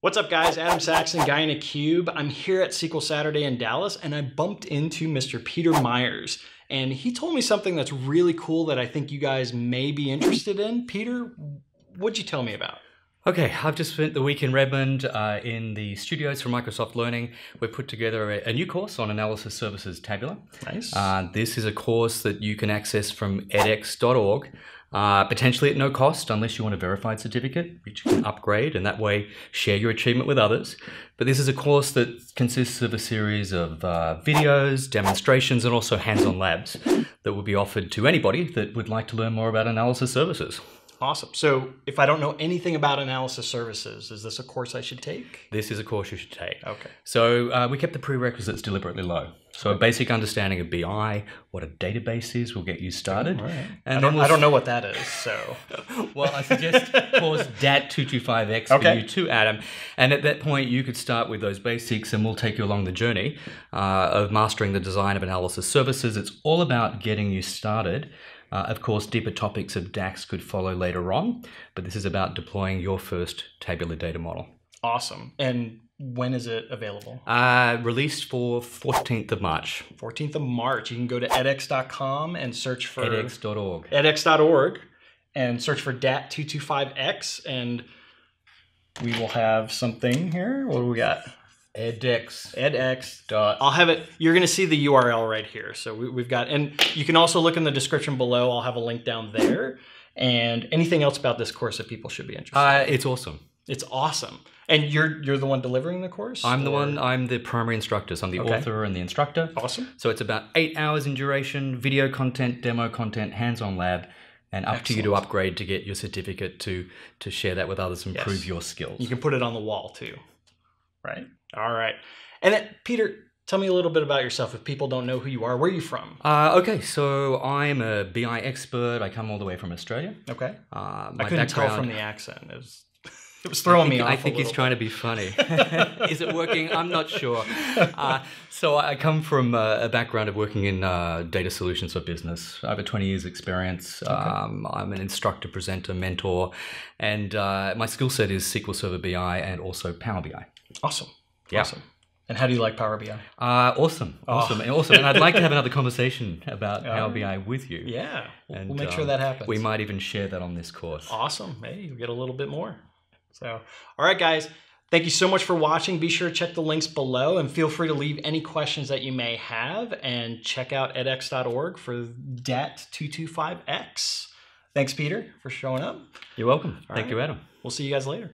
What's up, guys? Adam Saxton, Guy in a Cube. I'm here at SQL Saturday in Dallas, and I bumped into Mr. Peter Myers. And he told me something that's really cool that I think you guys may be interested in. Peter, what'd you tell me about? Okay, I've just spent the week in Redmond uh, in the studios for Microsoft Learning. We've put together a, a new course on Analysis Services Tabular. Nice. Uh, this is a course that you can access from edX.org, uh, potentially at no cost unless you want a verified certificate, which you can upgrade and that way share your achievement with others. But this is a course that consists of a series of uh, videos, demonstrations, and also hands on labs that will be offered to anybody that would like to learn more about analysis services. Awesome. So, if I don't know anything about analysis services, is this a course I should take? This is a course you should take. Okay. So uh, we kept the prerequisites deliberately low. So a basic understanding of BI, what a database is, will get you started. Right. And I, don't, we'll I don't know what that is, so. well, I suggest course DAT225X Okay. for you too, Adam. And at that point, you could start with those basics and we'll take you along the journey uh, of mastering the design of analysis services. It's all about getting you started. Uh, of course, deeper topics of DAX could follow later on, but this is about deploying your first tabular data model. Awesome. And when is it available? Uh, released for 14th of March, 14th of March. You can go to edX.com and search for edX.org. edX.org and search for DAT225X, and we will have something here. What do we got? edX. edX. Dot. I'll have it. You're going to see the URL right here. So we, we've got, and you can also look in the description below. I'll have a link down there. And anything else about this course that people should be interested Uh, it's awesome. It's awesome. And you're you're the one delivering the course? I'm the one, I'm the primary instructor. So I'm the Okay. author and the instructor. Awesome. So it's about eight hours in duration, video content, demo content, hands on lab, and up to you to upgrade to get your certificate to to share that with others and Yes. prove your skills. You can put it on the wall too. Right? All right. And then, Peter, tell me a little bit about yourself. If people don't know who you are, where are you from? Uh, okay, so I'm a BI expert. I come all the way from Australia. Okay. Uh, I my couldn't tell from the accent. It was, it was throwing think, me off. I think he's trying to be funny. Is it working? I'm not sure. Uh, so I come from uh, a background of working in uh, data solutions for business. Over 20 years experience. Um, I'm an instructor, presenter, mentor, and uh, my skill set is SQL Server BI and also Power BI. Awesome. Yeah. Awesome. And how do you like Power BI? Uh, awesome, awesome, and awesome. And I'd like to have another conversation about Power BI with you. Yeah. We'll, And, we'll make sure um, that happens. We might even share that on this course. Awesome. Hey, you get a little bit more. So, all right, guys. Thank you so much for watching. Be sure to check the links below and feel free to leave any questions that you may have and check out edX.org for DAT225X. Thanks, Peter, for showing up. You're welcome. Thank right. you, Adam. We'll see you guys later.